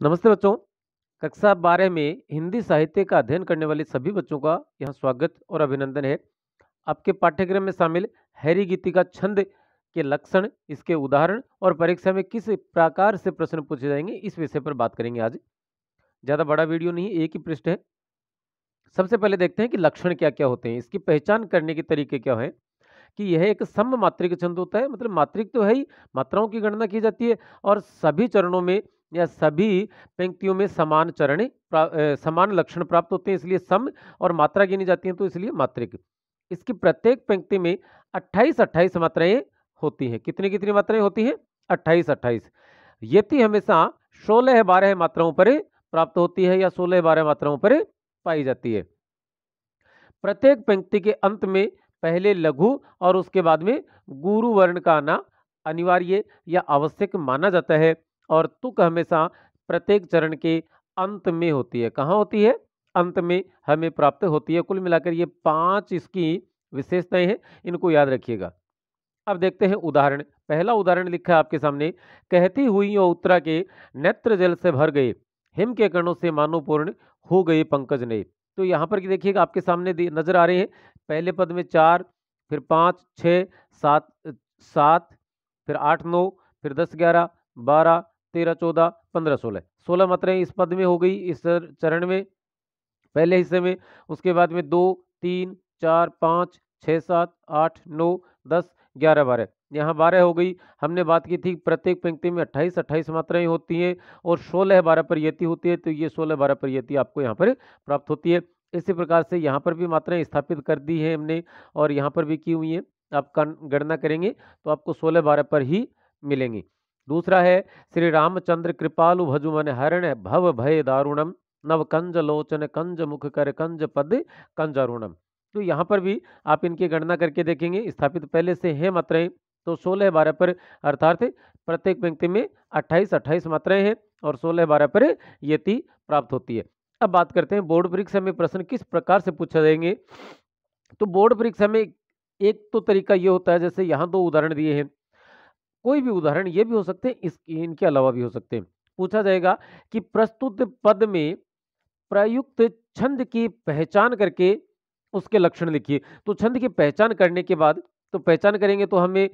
नमस्ते बच्चों। कक्षा बारह में हिंदी साहित्य का अध्ययन करने वाले सभी बच्चों का यहाँ स्वागत और अभिनंदन है। आपके पाठ्यक्रम में शामिल हैरी गीति का छंद के लक्षण, इसके उदाहरण और परीक्षा में किस प्रकार से प्रश्न पूछे जाएँगे, इस विषय पर बात करेंगे आज। ज़्यादा बड़ा वीडियो नहीं, एक ही पृष्ठ है। सबसे पहले देखते हैं कि लक्षण क्या क्या होते हैं। इसकी पहचान करने के तरीके क्या हैं कि यह एक सम मात्रिक छंद होता है मतलब मात्रिक तो है ही, मात्राओं की गणना की जाती है और सभी चरणों में या सभी पंक्तियों में समान चरण समान लक्षण प्राप्त होते हैं, इसलिए सम और मात्रा गिनी जाती हैं तो इसलिए मात्रिक। इसकी प्रत्येक पंक्ति में 28 28 मात्राएँ होती हैं। कितनी कितनी मात्राएँ होती हैं? 28 28 यति हमेशा सोलह बारह मात्राओं पर प्राप्त होती है या सोलह बारह मात्राओं पर पाई जाती है। प्रत्येक पंक्ति के अंत में पहले लघु और उसके बाद में गुरु वर्ण का आना अनिवार्य या आवश्यक माना जाता है। और तुक हमेशा प्रत्येक चरण के अंत में होती है। कहाँ होती है? अंत में हमें प्राप्त होती है कुल मिलाकर ये पाँच इसकी विशेषताएँ हैं, इनको याद रखिएगा। अब देखते हैं उदाहरण। पहला उदाहरण लिखा है आपके सामने। कहती हुई और उत्तरा के नेत्र जल से भर गए, हिम के कणों से मानो पूर्ण हो गए पंकज ने। तो यहाँ पर देखिएगा आपके सामने नज़र आ रहे हैं। पहले पद में चार, फिर पाँच, छः, सात सात, फिर आठ, नौ, फिर दस, ग्यारह, बारह तेरह, चौदह, पंद्रह, सोलह। सोलह मात्राएँ इस पद में हो गई, इस चरण में, पहले हिस्से में। उसके बाद में दो, तीन, चार, पाँच, छः, सात, आठ, नौ, दस, ग्यारह, बारह। यहाँ बारह हो गई। हमने बात की थी प्रत्येक पंक्ति में अट्ठाईस अट्ठाईस मात्राएँ होती हैं और सोलह बारह पर यति होती है तो ये सोलह बारह पर यति आपको यहाँ पर प्राप्त होती है। इसी प्रकार से यहाँ पर भी मात्राएँ स्थापित कर दी हैं हमने और यहाँ पर भी की हुई हैं। आप गणना करेंगे तो आपको सोलह बारह पर ही मिलेंगी। दूसरा है, श्री रामचंद्र कृपालु भजुमन हरण भव भय दारुणम, नव कंज लोचन कंज मुख कर कंज पद कंज अरुणम। तो यहाँ पर भी आप इनकी गणना करके देखेंगे, स्थापित पहले से है मात्राएँ तो सोलह बारह पर अर्थात प्रत्येक पंक्ति में अट्ठाईस अट्ठाईस मात्राएँ हैं और सोलह बारह पर यति प्राप्त होती है। अब बात करते हैं, बोर्ड परीक्षा में प्रश्न किस प्रकार से पूछा जाएँगे? तो बोर्ड परीक्षा में एक तो तरीका ये होता है, जैसे यहाँ दो उदाहरण दिए हैं। कोई भी उदाहरण ये भी हो सकते हैं, इस इनके अलावा भी हो सकते हैं। पूछा जाएगा कि प्रस्तुत पद में प्रयुक्त छंद की पहचान करके उसके लक्षण लिखिए। तो छंद की पहचान करने के बाद तो पहचान करेंगे तो हमें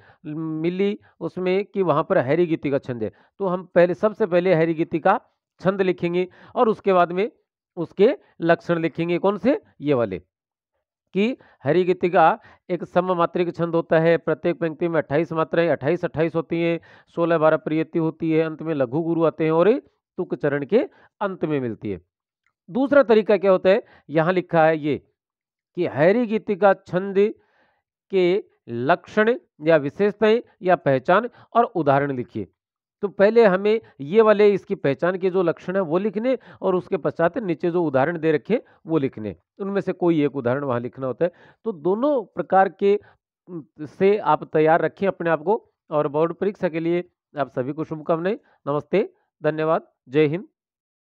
मिली उसमें कि वहाँ पर हैरी गीति का छंद है। तो हम पहले, सबसे पहले हैरी गीति का छंद लिखेंगे और उसके बाद में उसके लक्षण लिखेंगे। कौन से? ये वाले। कि हरिगीति का एक सममात्रिक छंद होता है। प्रत्येक पंक्ति में अट्ठाईस मात्राएँ, अट्ठाईस अट्ठाईस होती हैं। सोलह बारह प्रियति होती है, अंत में लघु गुरु आते हैं और तुक चरण के अंत में मिलती है। दूसरा तरीका क्या होता है? यहाँ लिखा है ये कि हैरी गीति का छंद के लक्षण या विशेषताएँ या पहचान और उदाहरण लिखिए। तो पहले हमें ये वाले इसकी पहचान के जो लक्षण है, वो लिखने और उसके पश्चात नीचे जो उदाहरण दे रखे वो लिखने। उनमें से कोई एक उदाहरण वहाँ लिखना होता है। तो दोनों प्रकार के से आप तैयार रखें अपने आप को और बोर्ड परीक्षा के लिए आप सभी को शुभकामनाएँ। नमस्ते, धन्यवाद, जय हिंद।